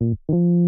嗯嗯。